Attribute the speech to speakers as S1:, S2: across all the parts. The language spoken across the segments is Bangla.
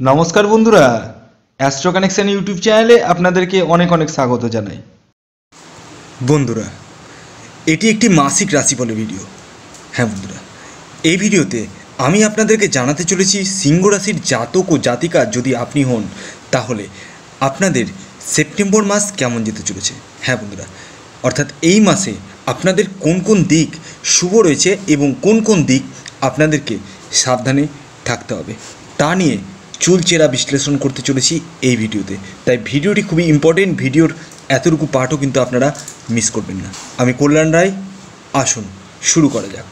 S1: নমস্কার বন্ধুরা অ্যাস্ট্রো কানেকশন ইউটিউব চ্যানেলে আপনাদেরকে অনেক অনেক স্বাগত জানাই। বন্ধুরা, এটি একটি মাসিক রাশিফলের ভিডিও। হ্যাঁ বন্ধুরা, এই ভিডিওতে আমি আপনাদেরকে জানাতে চলেছি সিংহ রাশির জাতক ও জাতিকা যদি আপনি হন, তাহলে আপনাদের সেপ্টেম্বর মাস কেমন যেতে চলেছে? হ্যাঁ বন্ধুরা, অর্থাৎ এই মাসে আপনাদের কোন কোন দিক শুভ রয়েছে এবং কোন কোন দিক আপনাদেরকে সাবধানে থাকতে হবে, তা নিয়ে চুলচেরা বিশ্লেষণ করতে চলেছি এই ভিডিওতে। তাই ভিডিওটি খুবই ইম্পর্টেন্ট ভিডিওর এতটুকু পাঠও কিন্তু আপনারা মিস করবেন না। আমি কল্যাণ রায়, আসুন, শুরু করা যাক।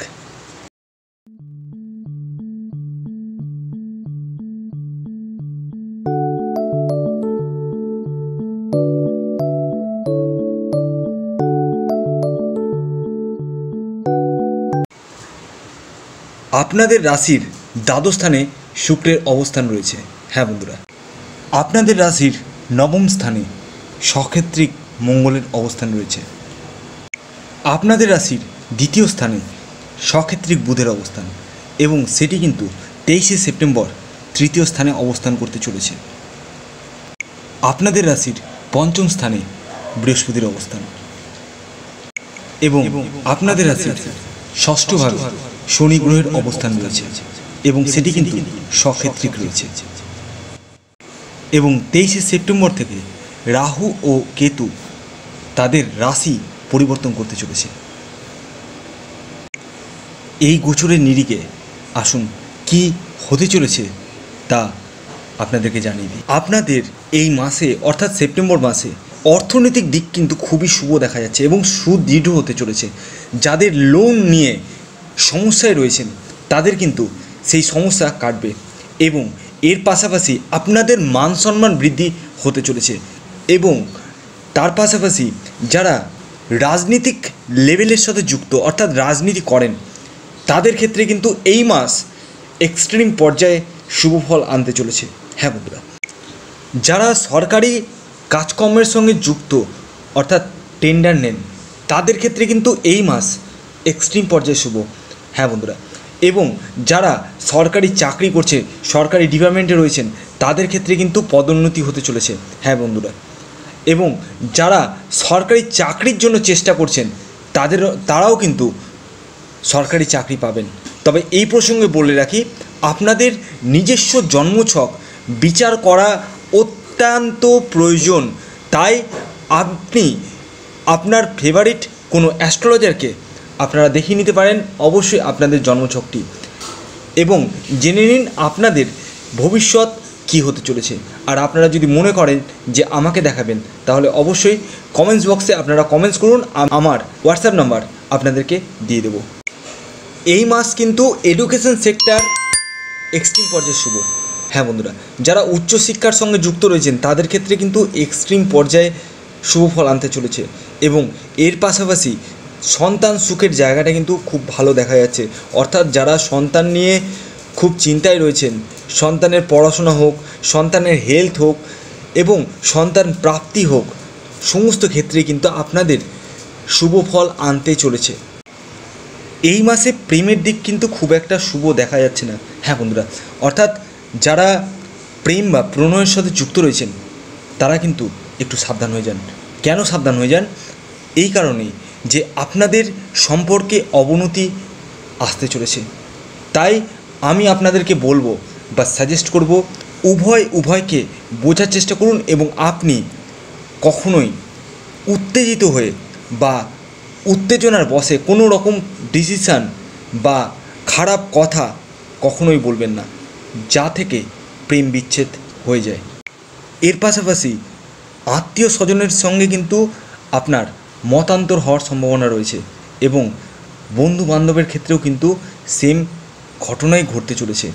S1: আপনাদের রাশির দ্বাদশ স্থানে শুক্রের অবস্থান রয়েছে। হ্যাঁ বন্ধুরা, আপনাদের রাশির নবম স্থানে সক্ষেত্রিক মঙ্গলের অবস্থান রয়েছে। আপনাদের রাশির দ্বিতীয় স্থানে সক্ষেত্রিক বুধের অবস্থান এবং সেটি কিন্তু তেইশে সেপ্টেম্বর তৃতীয় স্থানে অবস্থান করতে চলেছে। আপনাদের রাশির পঞ্চম স্থানে বৃহস্পতির অবস্থান এবং আপনাদের রাশির ষষ্ঠ ভাবে শনি গ্রহের অবস্থান রয়েছে। এবং সেটি কিন্তু সক্ষেত্রিক রয়েছে। এবং তেইশে সেপ্টেম্বর থেকে রাহু ও কেতু তাদের রাশি পরিবর্তন করতে চলেছে। এই গোচরের নিরিখে আসুন কি হতে চলেছে তা আপনাদেরকে জানিয়ে দিই। আপনাদের এই মাসে, অর্থাৎ সেপ্টেম্বর মাসে অর্থনৈতিক দিক কিন্তু খুবই শুভ দেখা যাচ্ছে এবং সুদৃঢ় হতে চলেছে। যাদের লোন নিয়ে সমস্যায় রয়েছেন, তাদের কিন্তু সেই সমস্যা কাটবে এবং এর পাশাপাশি আপনাদের মান সম্মান বৃদ্ধি হতে চলেছে এবং তার পাশাপাশি যারা রাজনীতিক লেভেলের সাথে যুক্ত, অর্থাৎ রাজনীতি করেন, তাদের ক্ষেত্রে কিন্তু এই মাস এক্সট্রিম পর্যায়ে শুভ ফল আনতে চলেছে। হ্যাঁ বন্ধুরা, যারা সরকারি কাজকর্মের সঙ্গে যুক্ত, অর্থাৎ টেন্ডার নেন, তাদের ক্ষেত্রে কিন্তু এই মাস এক্সট্রিম পর্যায়ে শুভ। হ্যাঁ বন্ধুরা এবং যারা সরকারি চাকরি করছে, সরকারি ডিপার্টমেন্টে রয়েছেন, তাদের ক্ষেত্রে কিন্তু পদোন্নতি হতে চলেছে। হ্যাঁ বন্ধুরা। এবং যারা সরকারি চাকরির জন্য চেষ্টা করছেন, তাদের, তারাও কিন্তু সরকারি চাকরি পাবেন। তবে এই প্রসঙ্গে বলে রাখি, আপনাদের নিজস্ব জন্মছক, বিচার করা অত্যন্ত প্রয়োজন। তাই আপনি আপনার ফেভারিট কোনো অ্যাস্ট্রোলজারকে আপনারা দেখিয়ে নিতে পারেন, অবশ্যই আপনাদের জন্মছকটি। এবং জেনে নিন আপনাদের ভবিষ্যৎ কি হতে চলেছে। আর আপনারা যদি মনে করেন যে আমাকে দেখাবেন, তাহলে অবশ্যই কমেন্টস বক্সে আপনারা কমেন্টস করুন আমার হোয়াটসঅ্যাপ নাম্বার আপনাদেরকে দিয়ে দেবো। এই মাস কিন্তু এডুকেশন সেক্টর এক্সট্রিম পর্যায়ে শুভ। হ্যাঁ বন্ধুরা, যারা উচ্চশিক্ষার সঙ্গে যুক্ত রয়েছেন, তাদের ক্ষেত্রে কিন্তু এক্সট্রিম পর্যায়ে শুভ ফল আনতে চলেছে। এবং এর পাশাপাশি সন্তান সুখের জায়গাটা কিন্তু খুব ভালো দেখা যাচ্ছে। অর্থাৎ যারা সন্তান নিয়ে খুব চিন্তায় রয়েছেন, সন্তানের পড়াশোনা হোক, সন্তানের হেলথ হোক এবং সন্তান প্রাপ্তি হোক, সমস্ত ক্ষেত্রে কিন্তু আপনাদের শুভ ফল আনতে চলেছে। এই মাসে প্রেমের দিক কিন্তু খুব একটা শুভ দেখা যাচ্ছে না। হ্যাঁ বন্ধুরা, অর্থাৎ যারা প্রেম বা প্রণয়ের সাথে যুক্ত রয়েছেন, তারা কিন্তু একটু সাবধান হয়ে যান। কেন সাবধান হয়ে যান? এই কারণেই যে আপনাদের সম্পর্কে অবনতি আসতে চলেছে। তাই আমি আপনাদেরকে বলব বা সাজেস্ট করব, উভয় উভয়কে বোঝার চেষ্টা করুন এবং আপনি কখনোই উত্তেজিত হয়ে বা উত্তেজনার বসে কোনো রকম ডিসিশান বা খারাপ কথা কখনোই বলবেন না, যা থেকে প্রেম বিচ্ছেদ হয়ে যায়। এর পাশাপাশি আত্মীয় স্বজনের সঙ্গে কিন্তু আপনার মতান্তর হওয়ার সম্ভাবনা রয়েছে এবং বন্ধু বান্ধবের ক্ষেত্রেও কিন্তু সেম ঘটনাই ঘটতে চলেছে।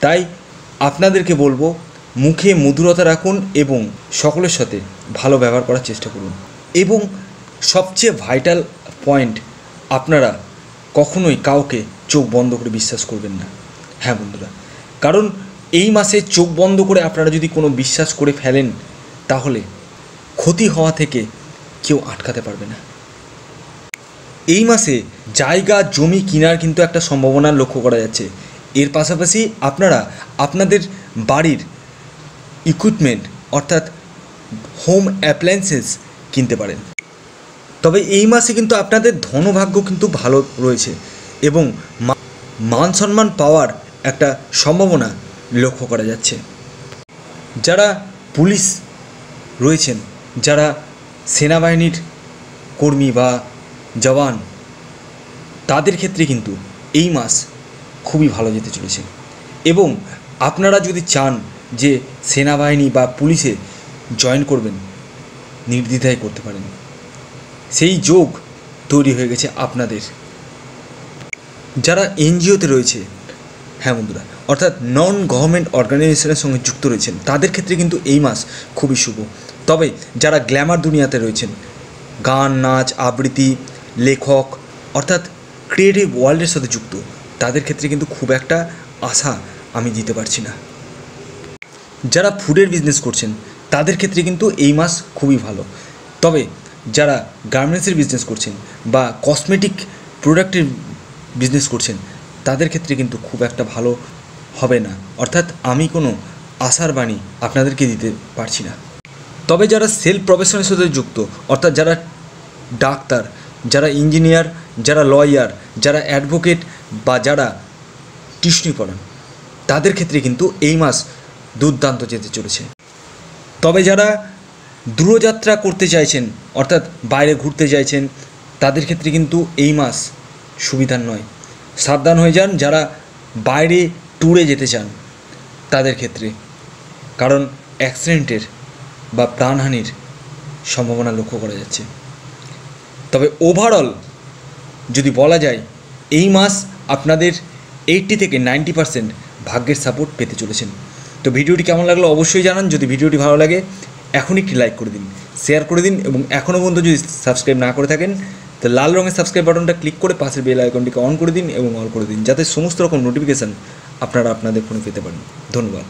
S1: তাই আপনাদেরকে বলব, মুখে মধুরতা রাখুন এবং সকলের সাথে ভালো ব্যবহার করার চেষ্টা করুন। এবং সবচেয়ে ভাইটাল পয়েন্ট আপনারা কখনোই কাউকে চোখ বন্ধ করে বিশ্বাস করবেন না। হ্যাঁ বন্ধুরা, কারণ এই মাসে চোখ বন্ধ করে আপনারা যদি কোনো বিশ্বাস করে ফেলেন, তাহলে ক্ষতি হওয়া থেকে কেউ আটকাতে পারবে না। এই মাসে জায়গা, জমি কেনার কিন্তু একটা সম্ভাবনা লক্ষ্য করা যাচ্ছে। এর পাশাপাশি আপনারা আপনাদের বাড়ির ইকুইপমেন্ট অর্থাৎ হোম অ্যাপ্লায়েন্সেস কিনতে পারেন। তবে এই মাসে কিন্তু আপনাদের ধনভাগ্য কিন্তু ভালো রয়েছে এবং মান সম্মান পাওয়ার একটা সম্ভাবনা লক্ষ্য করা যাচ্ছে। যারা পুলিশ রয়েছেন, যারা সেনাবাহিনীর কর্মী বা জওয়ান, তাদের ক্ষেত্রে কিন্তু এই মাস খুবই ভালো যেতে চলেছে। এবং আপনারা যদি চান যে সেনাবাহিনী বা পুলিশে জয়েন করবেন, নির্দ্বিধায় করতে পারেন। সেই যোগ তৈরি হয়ে গেছে আপনাদের। যারা এনজিওতে রয়েছে হ্যাঁ বন্ধুরা, অর্থাৎ নন গভর্নমেন্ট অর্গানাইজেশনের সঙ্গে যুক্ত রয়েছেন, তাদের ক্ষেত্রে কিন্তু এই মাস খুবই শুভ। তবে যারা গ্ল্যামার দুনিয়াতে রয়েছেন, গান, নাচ, আবৃত্তি, লেখক, অর্থাৎ ক্রিয়েটিভ ওয়ার্ল্ডের সাথে যুক্ত, তাদের ক্ষেত্রে কিন্তু খুব একটা আশা আমি দিতে পারছি না। যারা ফুডের বিজনেস করছেন, তাদের ক্ষেত্রে কিন্তু এই মাস খুবই ভালো। তবে যারা গার্মেন্টসের বিজনেস করছেন বা কসমেটিক প্রোডাক্টের বিজনেস করছেন, তাদের ক্ষেত্রে কিন্তু খুব একটা ভালো হবে না। অর্থাৎ আমি কোনো আশার বাণী আপনাদেরকে দিতে পারছি না। তবে যারা সেল প্রফেশনের সাথে যুক্ত, অর্থাৎ যারা ডাক্তার, যারা ইঞ্জিনিয়ার, যারা লয়ার, যারা অ্যাডভোকেট বা যারা টিউশনি পড়ান, তাদের ক্ষেত্রে কিন্তু এই মাস দুর্দান্ত যেতে চলেছে। তবে যারা দূরযাত্রা করতে চাইছেন, অর্থাৎ বাইরে ঘুরতে চাইছেন, তাদের ক্ষেত্রে কিন্তু এই মাস সুবিধার নয়। সাবধান হয়ে যান, যারা বাইরে ট্যুরে যেতে চান, তাদের ক্ষেত্রে। কারণ অ্যাক্সিডেন্টের বা প্রাণহানির সম্ভাবনা লক্ষ্য করা যাচ্ছে। তবে ওভারঅল যদি বলা যায়, এই মাস আপনাদের এইটটি থেকে নাইনটি পার্সেন্ট ভাগ্যের সাপোর্ট পেতে চলেছেন। তো ভিডিওটি কেমন লাগল অবশ্যই জানান। যদি ভিডিওটি ভালো লাগে, এখনই একটি লাইক করে দিন শেয়ার করে দিন এবং এখনও পর্যন্ত যদি সাবস্ক্রাইব না করে থাকেন, তো লাল রঙের সাবস্ক্রাইব বাটনটা ক্লিক করে পাশের বেল আইকনটিকে অন করে দিন এবং অল করে দিন, যাতে সমস্ত রকম নোটিফিকেশান আপনারা আপনাদের ফোনে পেতে পারেন। ধন্যবাদ।